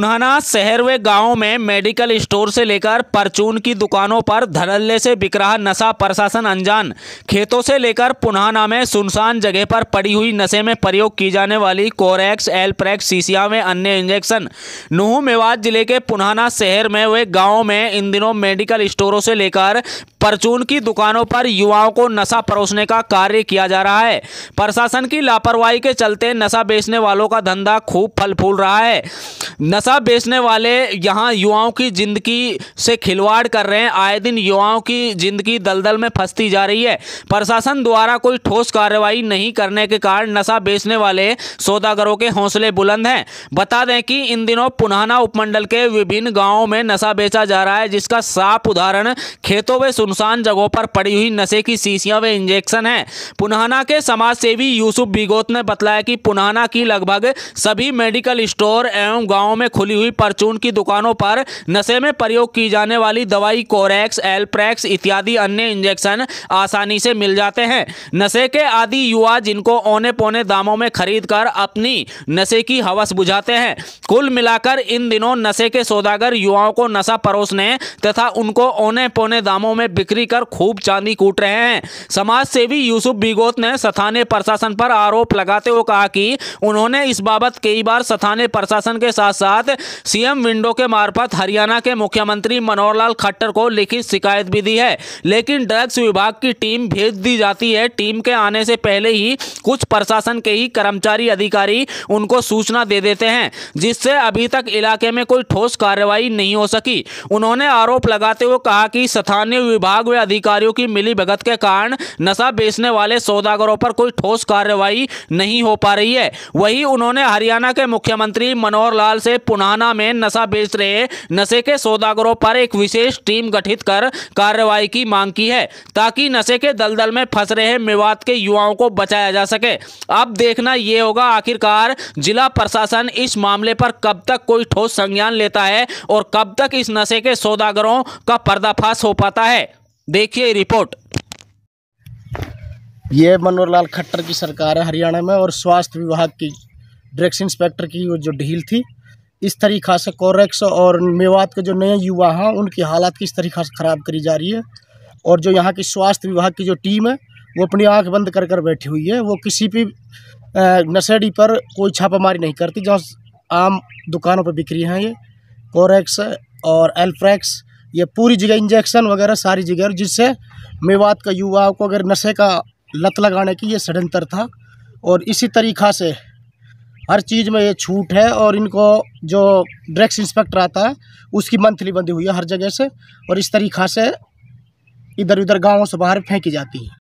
पुनाना शहर व गाँव में मेडिकल स्टोर से लेकर परचून की दुकानों पर धड़ल्ले से बिक रहा नशा प्रशासन अनजान। खेतों से लेकर पुनाना में सुनसान जगह पर पड़ी हुई नशे में प्रयोग की जाने वाली कोरेक्स, एलप्रेक्स, सीसिया में अन्य इंजेक्शन। नूह मेवात ज़िले के पुनाना शहर में वे गाँव में इन दिनों मेडिकल स्टोरों से लेकर परचून की दुकानों पर युवाओं को नशा परोसने का कार्य किया जा रहा है। प्रशासन की लापरवाही के चलते नशा बेचने वालों का धंधा खूब फल फूल रहा है। नशा बेचने वाले यहाँ युवाओं की ज़िंदगी से खिलवाड़ कर रहे हैं। आए दिन युवाओं की ज़िंदगी दलदल में फंसती जा रही है। प्रशासन द्वारा कोई ठोस कार्रवाई नहीं करने के कारण नशा बेचने वाले सौदागरों के हौसले बुलंद हैं। बता दें कि इन दिनों पुनहाना उपमंडल के विभिन्न गाँवों में नशा बेचा जा रहा है, जिसका साफ़ उदाहरण खेतों व सुनसान जगहों पर पड़ी हुई नशे की शीशियाँ व इंजेक्शन है। पुनहाना के समाज सेवी यूसुफ बिगोत ने बताया कि पुनहाना की लगभग सभी मेडिकल स्टोर एवं गाँव में खुली हुई परचून की दुकानों पर नशे में प्रयोग की जाने वाली दवाई, कोरेक्स, एलप्रेक्स इत्यादि अन्य इंजेक्शन आसानी से मिल जाते हैं। नशे के आदि युवा जिनको औने पौने दामों में खरीद कर अपनी नशे की हवस बुझाते हैं, कुल मिलाकर इन दिनों नशे के सौदागर युवाओं को नशा परोसने तथा उनको औने पौने दामों में बिक्री कर खूब चांदी कूट रहे हैं। समाज सेवी यूसुफ बिगोत ने स्थानीय प्रशासन पर आरोप लगाते हुए कहा कि उन्होंने इस बाबत कई बार स्थानीय प्रशासन के साथ साथ सीएम विंडो के मार्फत हरियाणा के मुख्यमंत्री मनोहर लाल खट्टर को लिखित शिकायत भी दी है। लेकिन ड्रग्स विभाग की टीम भेज दी जाती है। टीम के आने से पहले ही कुछ प्रशासन के ही कर्मचारी अधिकारी उनको सूचना दे देते हैं, जिससे अभी तक इलाके में कोई ठोस कार्रवाई नहीं हो सकी। उन्होंने आरोप लगाते हुए कहा कि स्थानीय विभाग व अधिकारियों की मिली भगत के कारण नशा बेचने वाले सौदागरों पर कोई ठोस कार्रवाई नहीं हो पा रही है। वही उन्होंने हरियाणा के मुख्यमंत्री मनोहर लाल से पुनाना में नशा बेच रहे नशे के सौदागरों पर एक विशेष टीम गठित कर कार्रवाई की मांग की है, ताकि नशे के दलदल में फंस रहे मेवात के युवाओं को बचाया जा सके। अब देखना ये होगा आखिरकार जिला प्रशासन इस मामले पर कब तक कोई ठोस संज्ञान लेता है और कब तक इस नशे के सौदागरों का पर्दाफाश हो पाता है। देखिए रिपोर्ट। ये मनोहर लाल खट्टर की सरकार है हरियाणा में और स्वास्थ्य विभाग की ड्रग्स इंस्पेक्टर की वो जो ढील थी इस तरीक़ा से कोरेक्स और मेवात के जो नए युवा हैं, उनकी हालात किस तरीक़ा से ख़राब करी जा रही है? और जो यहाँ की स्वास्थ्य विभाग की जो टीम है, वो अपनी आँख बंद कर कर बैठी हुई है। वो किसी भी नशेड़ी पर कोई छापामारी नहीं करती, जहाँ आम दुकानों पर बिक्री हैं ये। कोरेक्स और एल्फ्रैक्स ये पूरी जगह इंजेक्शन वगैरह सारी जगह जिससे मेवात का युवाओं को अगर नशे का लत लगाने की ये षडयंत्र था, और इसी तरीक़ा से हर चीज़ में ये छूट है और इनको जो ड्रग्स इंस्पेक्टर आता है, उसकी मंथली बंदी हुई है हर जगह से और इस तरीक़ा से इधर उधर गाँवों से बाहर फेंकी जाती है।